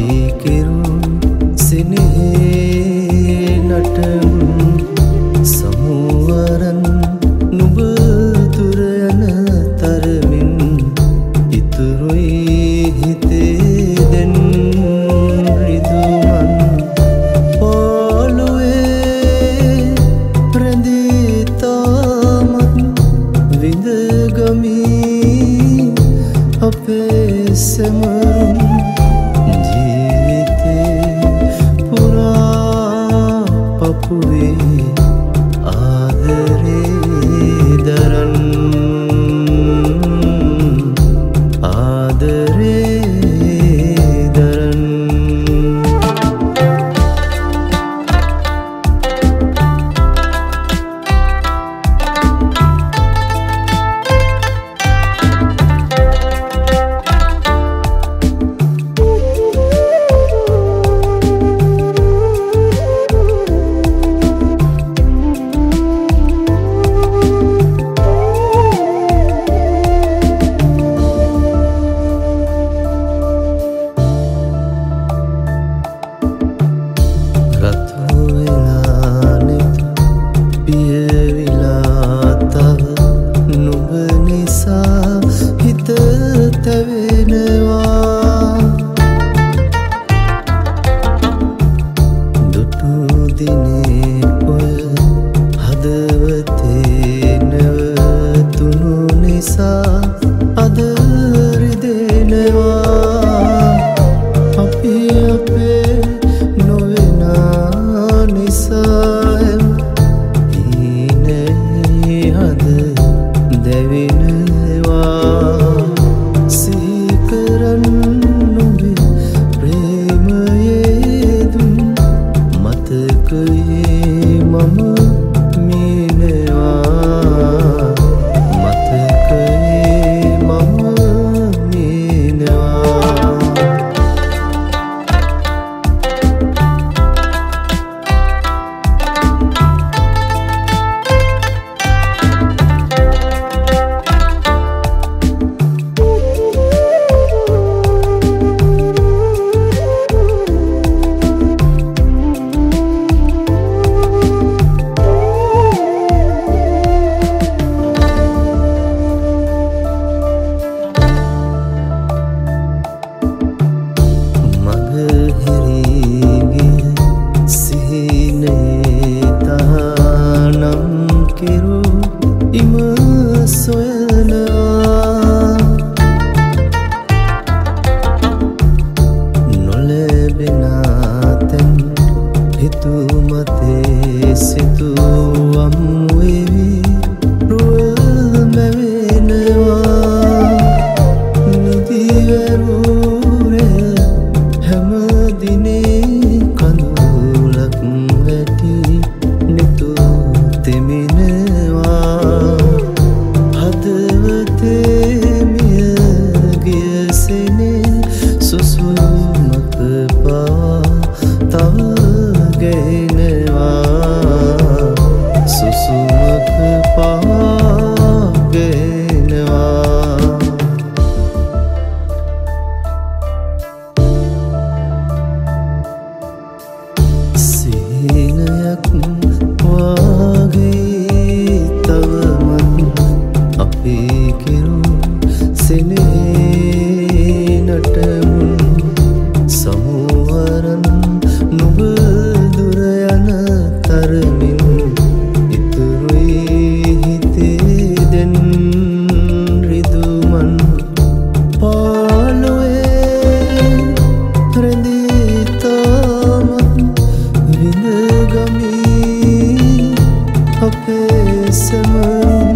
fikir please නම් කෙරු ඉම සොයනවා නොලැබෙනතැන් හිතුමතේ සිතුවම් දිනයක් වා summer